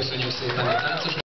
Köszönjük szépen a táncos